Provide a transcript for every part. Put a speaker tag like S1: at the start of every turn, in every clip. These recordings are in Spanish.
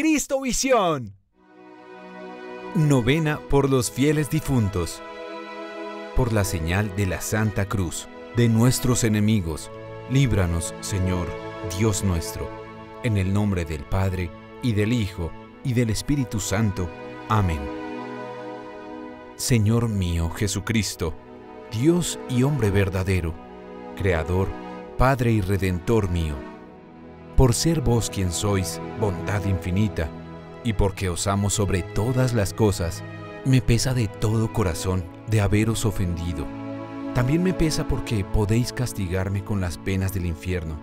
S1: Cristo Visión. Novena por los fieles difuntos. Por la señal de la Santa Cruz, de nuestros enemigos, líbranos, Señor, Dios nuestro, en el nombre del Padre, y del Hijo, y del Espíritu Santo. Amén. Señor mío Jesucristo, Dios y hombre verdadero, Creador, Padre y Redentor mío, por ser vos quien sois, bondad infinita, y porque os amo sobre todas las cosas, me pesa de todo corazón de haberos ofendido. También me pesa porque podéis castigarme con las penas del infierno.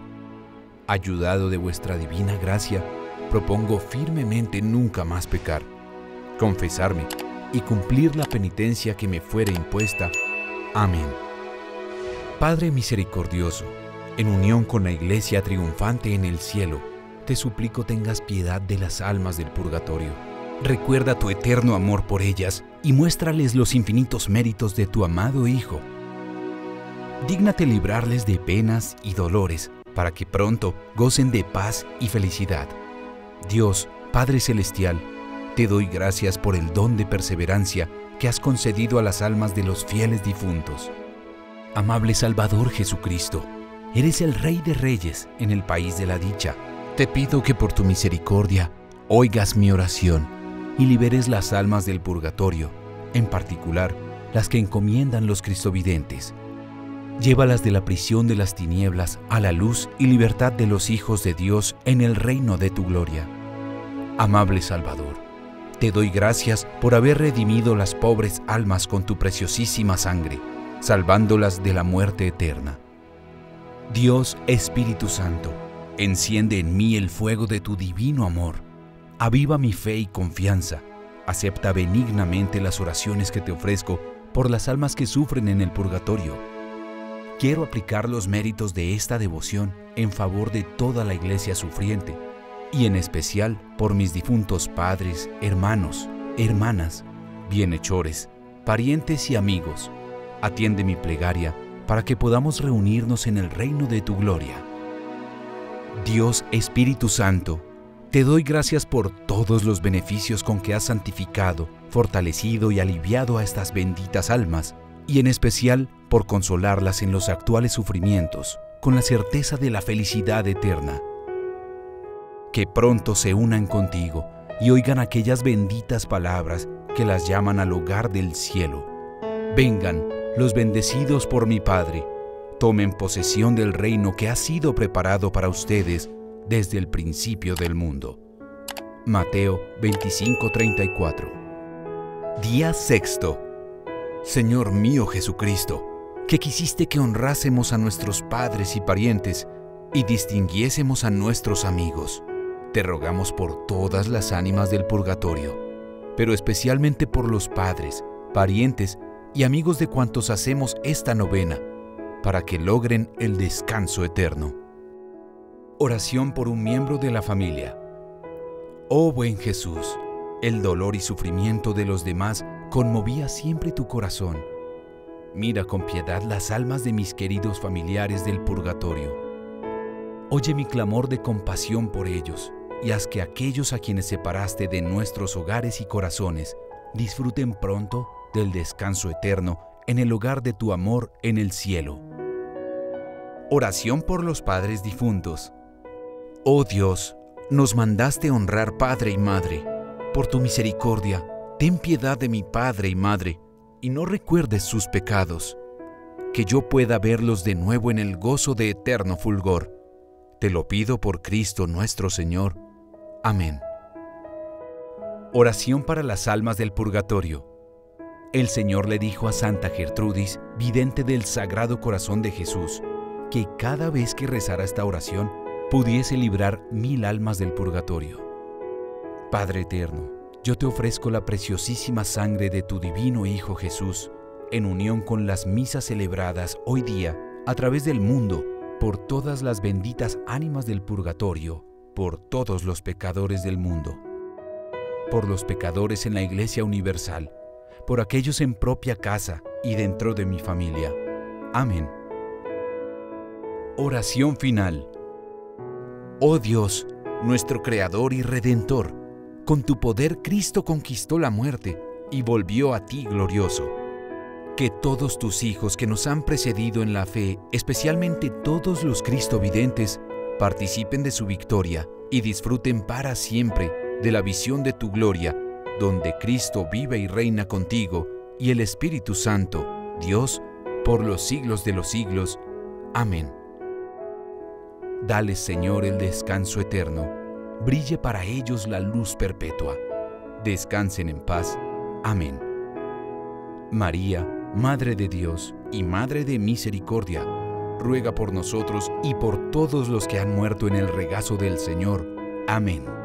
S1: Ayudado de vuestra divina gracia, propongo firmemente nunca más pecar, confesarme y cumplir la penitencia que me fuere impuesta. Amén. Padre misericordioso, en unión con la Iglesia triunfante en el cielo, te suplico tengas piedad de las almas del purgatorio. Recuerda tu eterno amor por ellas y muéstrales los infinitos méritos de tu amado Hijo. Dígnate librarles de penas y dolores para que pronto gocen de paz y felicidad. Dios, Padre Celestial, te doy gracias por el don de perseverancia que has concedido a las almas de los fieles difuntos. Amable Salvador Jesucristo, eres el Rey de Reyes en el país de la dicha. Te pido que por tu misericordia oigas mi oración y liberes las almas del purgatorio, en particular las que encomiendan los cristovidentes. Llévalas de la prisión de las tinieblas a la luz y libertad de los hijos de Dios en el reino de tu gloria. Amable Salvador, te doy gracias por haber redimido las pobres almas con tu preciosísima sangre, salvándolas de la muerte eterna. Dios Espíritu Santo, enciende en mí el fuego de tu divino amor. Aviva mi fe y confianza. Acepta benignamente las oraciones que te ofrezco por las almas que sufren en el purgatorio quiero aplicar los méritos de esta devoción en favor de toda la iglesia sufriente y en especial por mis difuntos padres, hermanos, hermanas, bienhechores, parientes y amigos. Atiende mi plegaria para que podamos reunirnos en el reino de tu gloria. Dios Espíritu Santo, te doy gracias por todos los beneficios con que has santificado, fortalecido y aliviado a estas benditas almas y en especial por consolarlas en los actuales sufrimientos con la certeza de la felicidad eterna. Que pronto se unan contigo y oigan aquellas benditas palabras que las llaman al hogar del cielo. Vengan los bendecidos por mi Padre, tomen posesión del reino que ha sido preparado para ustedes desde el principio del mundo. Mateo 25:34 Día sexto Señor mío Jesucristo, que quisiste que honrásemos a nuestros padres y parientes y distinguiésemos a nuestros amigos. Te rogamos por todas las ánimas del purgatorio, pero especialmente por los padres, parientes y amigos de cuantos hacemos esta novena, para que logren el descanso eterno. Oración por un miembro de la familia. Oh buen Jesús, el dolor y sufrimiento de los demás conmovía siempre tu corazón. Mira con piedad las almas de mis queridos familiares del purgatorio. Oye mi clamor de compasión por ellos y haz que aquellos a quienes separaste de nuestros hogares y corazones disfruten pronto del descanso eterno en el hogar de tu amor en el cielo. Oración por los padres difuntos. Oh Dios, nos mandaste honrar padre y madre. Por tu misericordia, Ten piedad de mi padre y madre, y no recuerdes sus pecados, que yo pueda verlos de nuevo en el gozo de eterno fulgor. Te lo pido por Cristo nuestro Señor. Amén. Oración para las almas del purgatorio. El Señor le dijo a Santa Gertrudis, vidente del Sagrado Corazón de Jesús, que cada vez que rezara esta oración pudiese librar mil almas del purgatorio. Padre eterno, yo te ofrezco la preciosísima sangre de tu divino Hijo Jesús, en unión con las misas celebradas hoy día a través del mundo por todas las benditas ánimas del purgatorio, por todos los pecadores del mundo, por los pecadores en la Iglesia Universal, por aquellos en propia casa y dentro de mi familia. Amén. Oración final. Oh Dios, nuestro Creador y Redentor, Con tu poder Cristo conquistó la muerte y volvió a ti glorioso. Que todos tus hijos que nos han precedido en la fe, especialmente todos los cristovidentes, participen de su victoria y disfruten para siempre de la visión de tu gloria, donde Cristo vive y reina contigo y el Espíritu Santo, Dios, por los siglos de los siglos. Amén. Dale, Señor, el descanso eterno. Brille para ellos la luz perpetua. Descansen en paz. Amén. María, Madre de Dios y Madre de Misericordia, ruega por nosotros y por todos los que han muerto en el regazo del Señor. Amén.